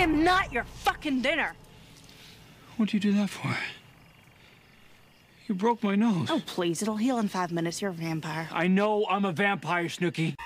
I am not your fucking dinner. What'd you do that for? You broke my nose. Oh, please, it'll heal in five minutes. You're a vampire. I know I'm a vampire, Snooky.